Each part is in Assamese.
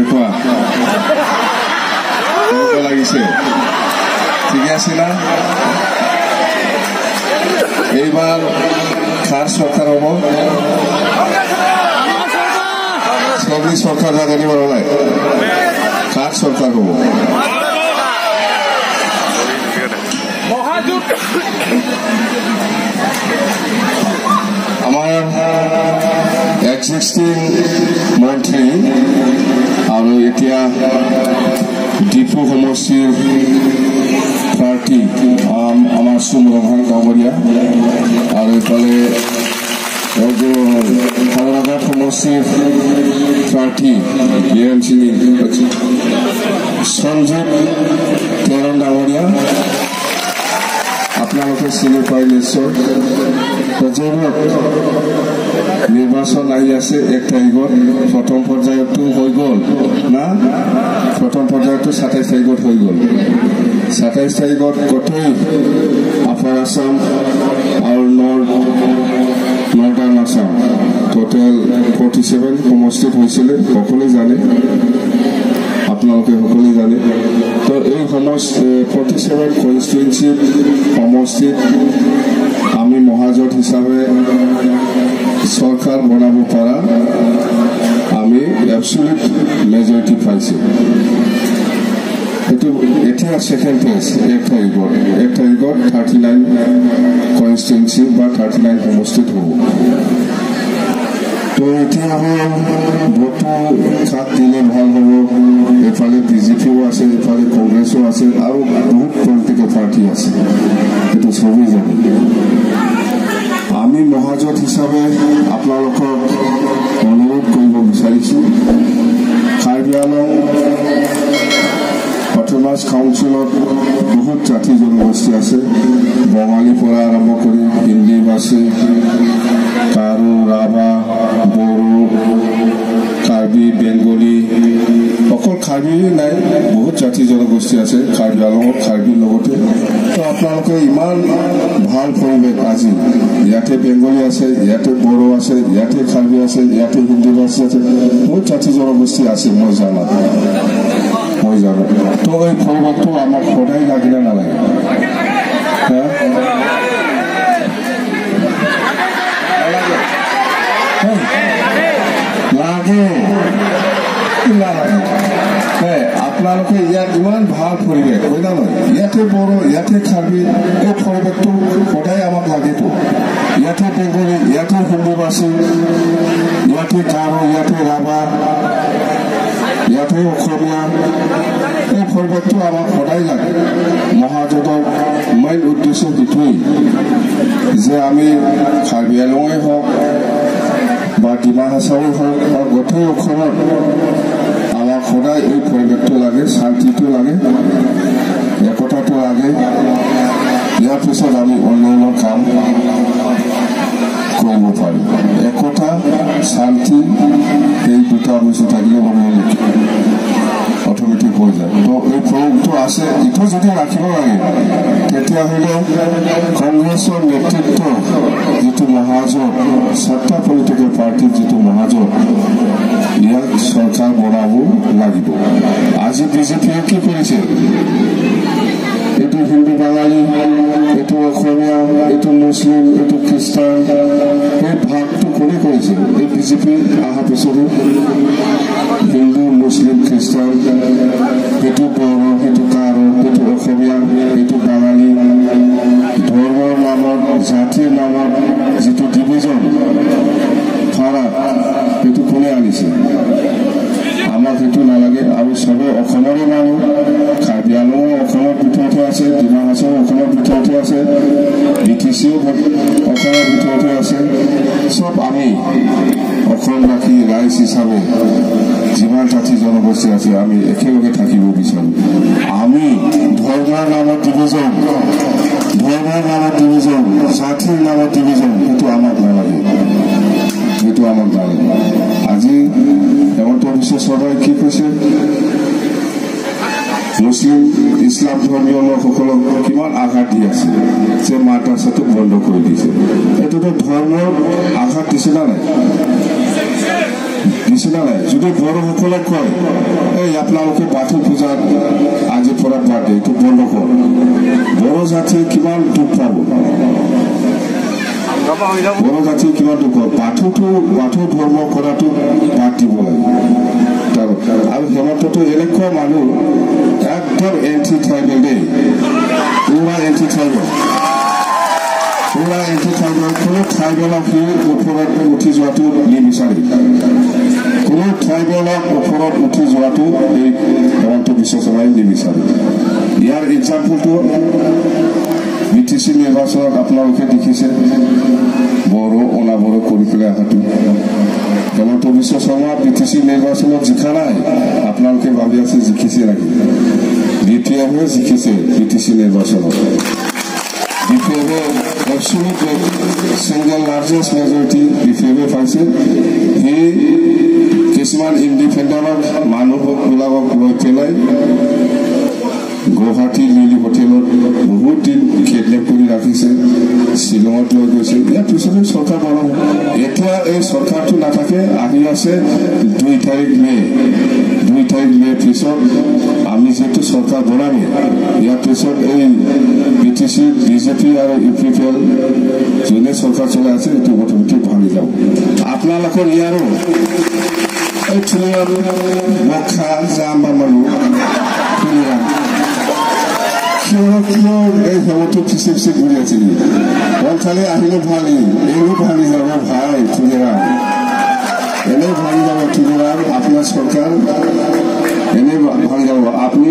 কেনেকুৱা কেনেকুৱা লাগিছে ঠিকে আছে না এইবাৰ কাৰ চৰকাৰ হ'ব চবলি চৰকাৰ জানিব নালাগে কাৰ চৰকাৰ হ'ব আমাৰ এক্সিষ্টিং মন্ত্ৰী আৰু এতিয়া ডিফু সমষ্টিৰ প্ৰাৰ্থী আমাৰ চুমৰভান ডাঙৰীয়া আৰু এইফালে হাওড়াঘাট সমষ্টিৰ প্ৰাৰ্থী এম চি সঞ্জীৱ তেৰণ ডাঙৰীয়া, আপোনালোকে চিনি পাই নিশ্চয়। নিৰ্বাচন আহি আছে এক তাৰিখত প্ৰথম পৰ্যায়তো হৈ গ'ল। না? প্ৰথম পৰ্যায়তো সাতাইছ তাৰিখত হৈ গ'ল। সাতাইছ তাৰিখত গোটেই আপাৰ আছাম আৰু north northern Assam total forty seven সমষ্টিত হৈছিলে সকলোৱে জানে। আপোনালোকে সকলোৱে জানে। তো এই সমষ্টি ফৰ্টি ছেভেন কনষ্টিটুৱেঞ্চিত সমষ্টিত মহাজোঁট হিচাপে চৰকাৰ বনাব পৰা আমি এবচলিউট মেজৰিটি পাইছোঁ। এইটো এতিয়া ছেকেণ্ড ফেজ এক তাৰিখত এক তাৰিখত থাৰ্টি নাইন কনষ্টিটুৱেঞ্চি বা থাৰ্টি নাইন সমষ্টিত হ'ব। তো এতিয়া আমি ভোটটো কাক দিলে ভাল হ'ব। এফালে বিজেপিও আছে এফালে কংগ্ৰেছো আছে আৰু বহুত পলিটিকেল পাৰ্টি আছে। এইটো চবেই জানে। আমি মহাজোঁট হিচাপে আপোনালোকক অনুৰোধ কৰিব বিচাৰিছোঁ। কাৰ্বি আলং অট'নমাছ কাউন্সিলত বহুত জাতি জনগোষ্ঠী আছে। বঙালীৰ পৰা আৰম্ভ কৰি হিন্দী ভাষী কাৰো ৰাভা বড়ো কাৰ্বি বেংগলী কাৰ্বি নাই। বহুত জাতি জনগোষ্ঠী আছে কাৰ্বি কাৰ্বিৰ লগতে। তো আপোনালোকে ইমান ভাল পৰিৱেশ আজি। ইয়াতে বেংগলী আছে ইয়াতে বড়ো আছে ইয়াতে কাৰ্বি আছে ইয়াতে হিন্দী ভাষী আছে। বহুত জাতি জনগোষ্ঠী আছে মই জানো। মই জানো। তো এই পৰিৱেশটো আমাক সদায় লাগিলে নালাগে। ভাল পৰিৱেশ নহয় ইয়াতে বড়ো ইয়াতে খাবি এই পৰিৱেশটো সদায় আমাক লাগেতো ইয়াতে বেংগলী ইয়াতে হিন্দীবাসী ইয়াতে গাৰো ইয়াতে ৰাভা ইয়াতে অসমীয়া। এই পৰিৱেশটো আমাক সদায় লাগে। মহাজোঁটৰ মেইন উদ্দেশ্য সেইটোৱেই। যে আমি কাৰ্বি আলঙেই হওক বা ডিমা হাছাৰেই হওক বা গোটেই অসমত সদায় এই পৰিৱেশটো লাগে শান্তিটো লাগে একতাটো লাগে। ইয়াৰ পিছত আমি অন্যান্য কাম কৰিব পাৰিম। একতা শান্তি এই দুটা বস্তু থাকিলে মানে অট'মেটিক হৈ যায়। তো এই প্ৰয়োগটো আছে ইটো যদি ৰাখিব লাগে তেতিয়াহ'লে কংগ্ৰেছৰ নেতৃত্ব যিটো মহাজোঁট চাৰিটা পলিটিকেল পাৰ্টিৰ যিটো মহাজোঁট ইয়াক চৰকাৰ বনাব লাগিব আজি বিজেপিয়ে কি কৰিছে? এইটো হিন্দু বাঙালী এইটো অসমীয়া এইটো মুছলিম এইটো খ্ৰীষ্টান এই ভাগটো কোনে কৰিছে? এই বিজেপি অহাৰ পিছতো হিন্দু মুছলিম খ্ৰীষ্টান সেইটো বড়ো সেইটো কাৰো সেইটো অসমীয়া সেইটো বাঙালী। ধৰ্মৰ নামত জাতিৰ নামত যিটো ডিভিজন ফাৰাক সেইটো কোনে আনিছে আমাক সেইটো নালাগে আৰু চবে অসমৰে মানুহ কাৰ্বি আলঙো অসমৰ ভিতৰতে আছে ডিমা হাছাও অসমৰ ভিতৰতে আছে বি টি চিও অসমৰ ভিতৰতে আছে। চব আমি অসমবাসী ৰাইজ হিচাপে যিমান জাতি জনগোষ্ঠী আছে আমি একেলগে থাকিব বিচাৰোঁ। চৰকাৰে কি কৈছে মুছলিম ইছলাম ধৰ্মীয় লোকসকলক কিমান আঘাত দি আছে যে মাদ্ৰাছাটো বন্ধ কৰি দিছে। এইটোতো ধৰ্মৰ আঘাত দিছে নাই? দিছে নাই? যদি বড়োসকলে কয় এই আপোনালোকে বাথৌ পূজাত আজিৰ পৰা বাদ দিয়ে এইটো বন্ধ কৰ। বড়ো জাতিয়ে কিমান দুখ পাব। বড়ো জাতিয়ে কিমান দুখ পাব। বাথৌটো বাথৌ ধৰ্ম কৰাটো বাদ দিব লাগে। আৰু হেমন্তটো এনেকুৱা মানুহ একদম এণ্টি ট্ৰাইবেল দেই। পুৰা এণ্টি ট্ৰাইবেল পুৰা এণ্টি ট্ৰাইবেল কোনো ট্ৰাইবেলক সি ওপৰত উঠি যোৱাটো নিবিচাৰে কোনো ট্ৰাইবেলক ওপৰত উঠি যোৱাটো এই হেমন্ত বিশ্ব শৰ্মাই নিবিচাৰে। ইয়াৰ এক্সাম্পলটো বি টি চি নিৰ্বাচনত আপোনালোকে দেখিছে। বড়ো অনাবড়ো কৰি পেলাই অহাটো Himanta Biswa Sarma B T C নিৰ্বাচনত জিকা নাই আপোনালোকে ভাবি আছে জিকিছে নেকি? বি পি এফে জিকিছে বি টি চি নিৰ্বাচনত বি পি এফে absolute single largest majority B P এফে পাইছে সি কিছুমান ইণ্ডিপেণ্ডেণ্টক মানুহবিলাকক লৈ পেলাই গুৱাহাটী লিলি হোটেলত বহুত দিন কিডনেপ কৰি ৰাখিছে শ্বিলঙত লৈ গৈছে। ইয়াৰ পিছতে চৰকাৰ বনাব এতিয়া এই চৰকাৰটো নাথাকে আহি আছে দুই তাৰিখ মে। দুই তাৰিখ মে পিছত আমি যিহেতু চৰকাৰ বনামেই ইয়াৰ পিছত এই বি টি চি বিজেপি আৰু ইউ পি পি এল যোনে চৰকাৰ চলাই আছে এইটো অট'মেটিক ভাঙি যাব। আপোনালোকৰ ইয়াৰো? এই থুলীয়া বখা জাম্বা মানুহ। থুলীয়া কিয় কিয় এই হেমতো পিছে পিছে ঘূৰি আছিল খালি আহিলে ভালেই এনেও ভাঙি যাব ভাই থুলীয়া এনেই ভাঙি যাব থুলীয়া আপোনাৰ চৰকাৰ এনেই ভাঙি যাব আপুনি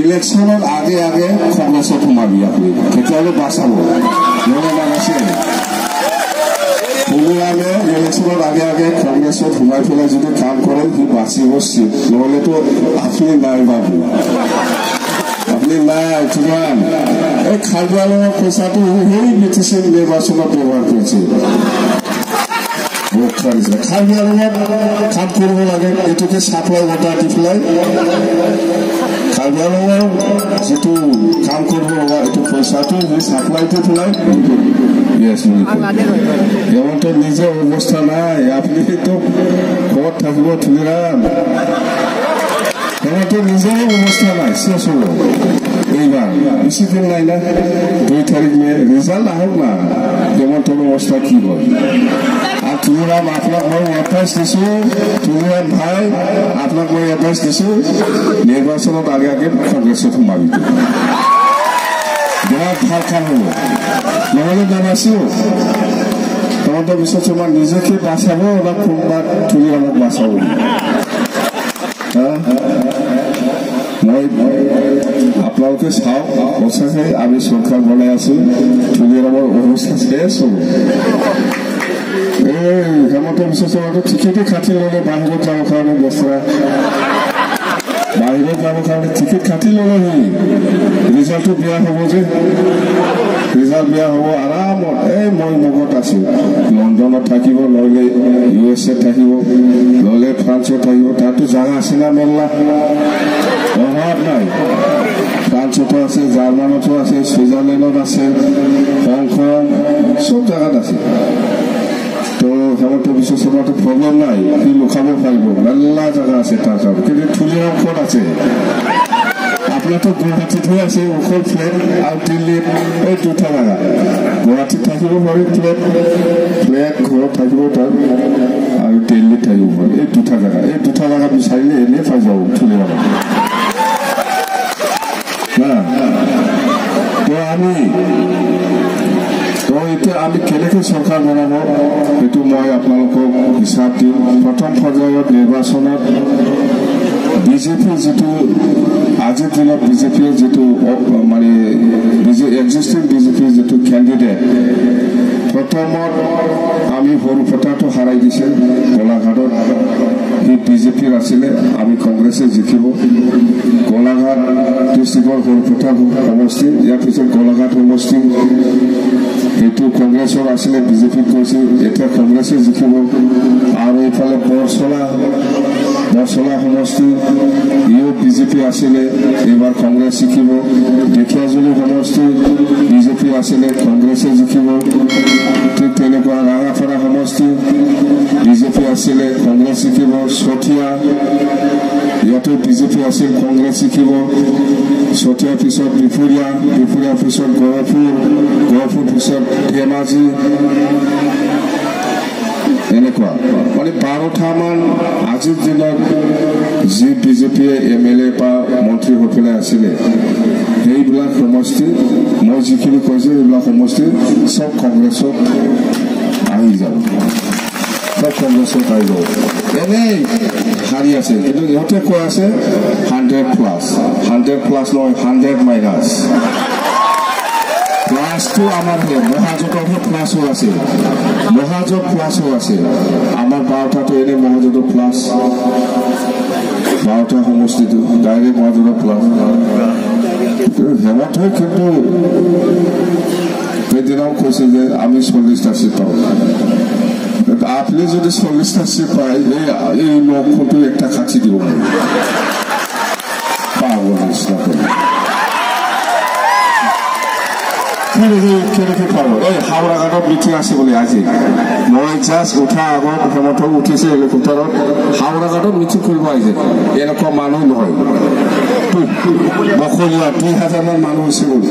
ইলেকশ্যনৰ আগে আগে কংগ্ৰেছত সোমাবি আপুনি তেতিয়াহ'লে বাচাব নহ'লে নাবাচে পুলিয়ামে ইলেকশ্যনৰ আগে আগে কংগ্ৰেছত সোমাই পেলাই যদি কাম কৰে সি বাচিব নহ'লেতো আপুনি নাই বাবু আপুনি নাই কিমান এই খালবালৰ পইচাটো সেই বি টি চি নিৰ্বাচনত ব্যৱহাৰ কৰিছে খালবিয়ালত কাম কৰিব লাগে এইটোকে চাপ্লাই ৱাটাৰ দি পেলাই খালবিয়ালৰ যিটো কাম কৰিব লগা এইটো পইচাটো সেই চাপ্লাই দি পেলাই হেমন্ত নিজে অৱস্থা নাই আপুনিতো ক'ত থাকিব থুলিৰাম হেমন্ত নিজেই অৱস্থা নাই শেষ হ'ব এইবাৰ বেছি দিন নাই না দুই তাৰিখ মে ৰিজাল্ট আহক না হেমন্তৰ অৱস্থা কি হয় আৰু তুমিৰাম আপোনাক মই এডভাইচ দিছো তুমিৰাম ভাই আপোনাক মই এডভাইচ দিছো নিৰ্বাচনত আগে আগে কংগ্ৰেছত সোমাবি বিৰাট ভাল কাম হ'ব নহ'লে নাবাচিও তহঁত পিছত তোমাৰ নিজকে বাচাব বা কোনোবা তুলিৰামক বাচাব মই আপোনালোকে চাওক সঁচাকৈ আমি চৰকাৰ বনাই আছো তুলিৰামৰ অৱস্থা শেষ হ'ব এই হেমন্ত বিশ্ব শৰ্মাটো টিকেটে কাটি ল'লে বাহিৰত যাবৰ কাৰণে বস্তা বাহিৰত যাবৰ কাৰণে টিকেট কাটি ল'লে সি ৰিজাল্টটো বেয়া হ'ব যে। ৰিজাল্ট বেয়া হ'ব আৰামত। এই মই মগত আছো। লণ্ডনত থাকিব নহ'লে ইউ এছ এত থাকিব নহ'লে ফ্ৰান্সত থাকিব। তাতো জাগা আছে না মেলা অভাৱ নাই। ফ্ৰান্সতো আছে জাৰ্মানতো আছে ছুইজাৰলেণ্ডত আছে হংকং চব জেগাত আছে। তো হেমন্ত বিশ্ব শৰ্মাটো প্ৰব্লেম নাই সি লুকাব পাৰিব মেলা জেগা আছে তাৰ কাৰণে কিন্তু থুলীয়া ক'ত আছে। আপোনাৰতো গুৱাহাটীতহে আছে অকল ফ্লেট আৰু দিল্লীত এই দুটা জেগা গুৱাহাটীত থাকিব পাৰি ফ্লেট ফ্লেট ঘৰত থাকিব তাত আৰু দিল্লীত থাকিব পাৰি এই দুটা জেগা এই দুটা জেগা বিচাৰিলে এনেই পাই যাব থুলীয়া তো আমি তো এতিয়া আমি কেনেকৈ চৰকাৰ বনাব? সেইটো মই আপোনালোকক হিচাপ দিম প্ৰথম পৰ্যায়ত নিৰ্বাচনত বিজেপিৰ যিটো আজিৰ দিনত বিজেপিৰ যিটো মানে এক্সিষ্টিং বিজেপিৰ যিটো কেণ্ডিডেট প্ৰথমত আমি সৰুপতাটো হাৰাই দিছে গোলাঘাটত। সি বিজেপিৰ আছিলে আমি কংগ্ৰেছে জিকিব। গোলাঘাট ডিষ্ট্ৰিক্টৰ সৰুপতা সমষ্টি ইয়াৰ পিছত গোলাঘাট সমষ্টি সেইটো কংগ্ৰেছৰ আছিলে বিজেপিত কৈছে এতিয়া কংগ্ৰেছে জিকিব। আৰু এইফালে বৰচলা মছলা সমষ্টি ইও বিজেপি আছিলে এইবাৰ কংগ্ৰেছ জিকিব। ঢেকীয়াজুলি সমষ্টি বিজেপি আছিলে কংগ্ৰেছে জিকিব। ঠিক তেনেকুৱা ৰাঙাপাৰা সমষ্টি বিজেপি আছিলে কংগ্ৰেছ জিকিব। চতিয়া ইয়াতো বিজেপি আছিল কংগ্ৰেছ জিকিব। চতিয়াৰ পিছত বিফুৰীয়া বিফুৰীয়াৰ পিছত গহপুৰ গহপুৰ পিছত ধেমাজি এনেকুৱা। মানে বাৰটামান আজিৰ দিনত যি বিজেপিয়ে এম এল এ বা মন্ত্ৰী হৈ পেলাই আছিলে সেইবিলাক সমষ্টি মই যিখিনি কৈছোঁ সেইবিলাক সমষ্টি চব কংগ্ৰেছত আহি যাব। চব কংগ্ৰেছত আহি যাব। এনেই হাৰি আছে কিন্তু ইহঁতে কৈ আছে হাণ্ড্ৰেড প্লাছ হাণ্ড্ৰেড প্লাছ নহয় হাণ্ড্ৰেড মাইনাছ প্লাছটো আমাৰ মহাজোঁটৰহে প্লাছো আছে। মহাজোঁট প্লাছো আছে। আমাৰ বাৰটাটো এনেই মহাজোঁটৰ প্লাছ বাৰটা সমষ্টিটো ডাইৰেক্ট মহাজোঁটৰ প্লাছ হেমন্তই কিন্তু সেইদিনাও কৈছে যে, আমি চল্লিছটা চিট পাওঁ আপুনি যদি চল্লিছটা চিট পায় এই এই লক্ষ্যটো একটা খাচি দিব। পাব নিচিনা কৰি কেনেকৈ পাব এই হাওৰা ঘাটত মিটিং আছে বুলি আজি মই জাষ্ট উঠা আগত হেমন্ত উঠিছে হেলিকপ্টাৰত হাওৰা ঘাটত মিটিং কৰিব আহিছে এনেকুৱা মানুহ নহয় বখলীয়া দুই হাজাৰমান মানুহ হৈছে বুলি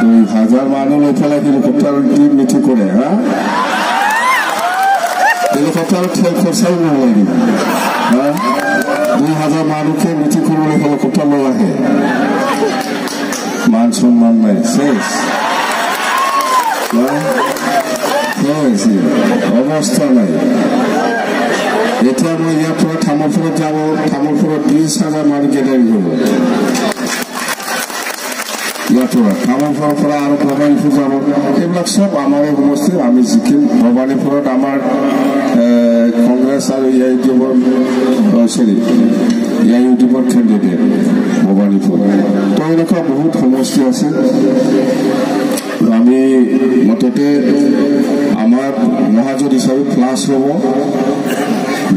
দুই হাজাৰ মানুহ লৈ পেলাই হেলিকপ্টাৰত দি মিটিং কৰে হা হেলিকপ্টাৰত খেল খৰচাও হা দুই হাজাৰ মানুহকে মিটিং কৰিবলৈ হেলিকপ্টাৰ লৈ আহে মান সম্মান নাই শেষ অৱস্থা নাই এতিয়া মই ইয়াৰ পৰা তামোলপুৰত যাব তামোলপুৰত বিশ হাজাৰ মানুহ গেদাৰি হ'ব ইয়াৰ পৰা তামোলপুৰৰ পৰা আৰু ভৱানীপুৰ যাব এইবিলাক চব আমাৰে সমষ্টি আমি জিকিম ভৱানীপুৰত আমাৰ কংগ্ৰেছ আৰু এ আই ডি এফৰ চৰি এ আই ইউ ডি এফৰ কেণ্ডিডেট ভৱানীপুৰ তো এনেকুৱা বহুত সমষ্টি আছে আমি মুঠতে আমাৰ মহাজোঁট হিচাপে প্লাছ হ'ব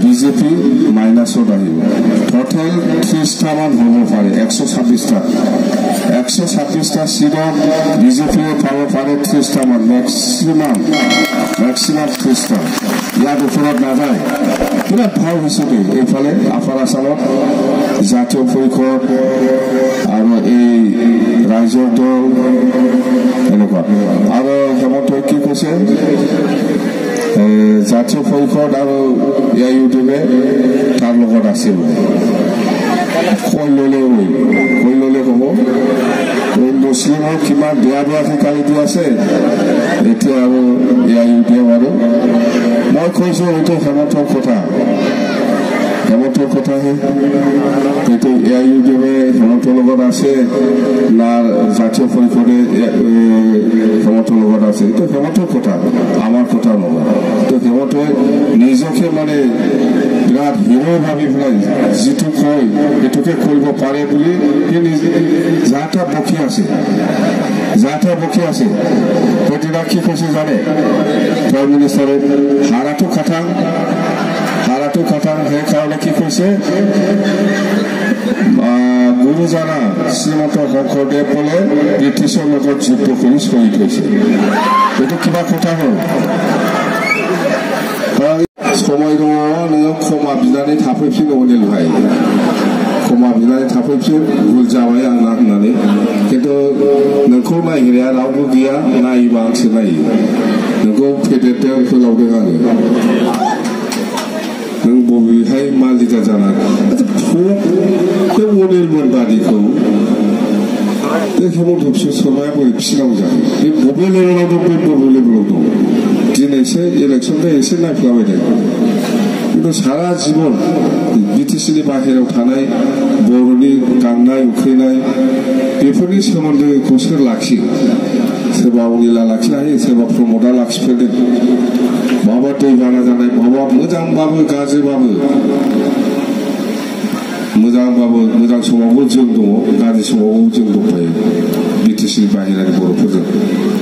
বিজেপি মাইনাছত আহিব টোটেল ত্ৰিছটামান হ'ব পাৰে একশ ছাব্বিছটা একশ ছাব্বিছটা চিটত বিজেপিয়ে পাব পাৰে ত্ৰিছটামান মেক্সিমাম মেক্সিমাম ত্ৰিছটা ইয়াৰ ওপৰত নাযায় বিৰাট ভাল হৈছে দেই এইফালে আপাৰ আছামত জাতীয় পৰিষদ আৰু এই ৰাইজৰ দল এনেকুৱা আৰু হেমন্তই কি কৈছে জাতীয় পৰিষদ আৰু ইউ ডি এফে তাৰ লগত আছে বুলি কৈ ল'লে কৈ ল'লে হ'ব মুছলিমক কিমান বেয়া বেয়া শিকাই দি আছে এতিয়া আৰু A I U D F আৰু মই কৈছোঁ এইটো হেমন্তৰ কথা হেমন্তৰ কথাহে এইটো এ আই ইউ ডি এফে হেমন্তৰ লগত আছে না জাতীয় পৰিষদে হেমন্তৰ লগত আছে এইটো হেমন্তৰ কথা আমাৰ কথা নহয় তো হেমন্তই নিজকে মানে বিৰাট হিৰ' ভাবি পেলাই যিটো কয় সেইটোকে কৰিব পাৰে বুলি যা বকি আছে যা বকি আছে সেইদিনা কি কৈছে জানে? প্ৰাইম মিনিষ্টাৰে হাৰাটো খাটাং হাৰাটো খাটাং সেইকাৰণে কি কৈছে? গুৰুজনা শ্ৰীমন্ত শংকৰদেৱ বোলে ব্ৰিটিছৰ লগত যুদ্ধ কৰি শ্বহীদ হৈছে এইটো কিবা কথা হ'ল? समय दङ नोङो खमा बिनानै थाफैफिन अनिल भाइ खमा बिनानै थाफैफिन भुल जाबाय आंना होननानै खिन्थु नोंखौ नायग्राया रावबो गैया नायोबा आंसो नायो नोंखौ फेदेरदों फोलावदों आङो नों बबेहाय मा लिडार जानांगौ बे अनिलमोन बादिखौ बे मथब सोसोबाया बोरै फिसिनांगौ जाखो बे बबे लेभेलाव दं बे बबे लेभेलाव दं दिनैसो इलेक्सनखौ एसे नायफ्लाबायदों खिन्थु सारा जीवन बिटिसिनि बाहेरायाव थानाय बर'नि गांनाय उखैनाय बेफोरनि सोमोन्दोखौ सोर लाखियो सोरबा अनिला लाखिनो हायो सोरबा प्रमदा लाखिफेरदों माबा दैबाना जानाय माबा मोजांबाबो गाज्रिबाबो मोजांबाबो मोजां समावबो जों दङ गाज्रि समावबो जों दंफायो बिटिसि बाहेरानि बर'फोरजों